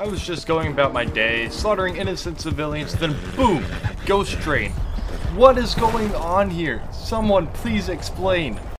I was just going about my day, slaughtering innocent civilians, then boom, ghost train. What is going on here? Someone please explain.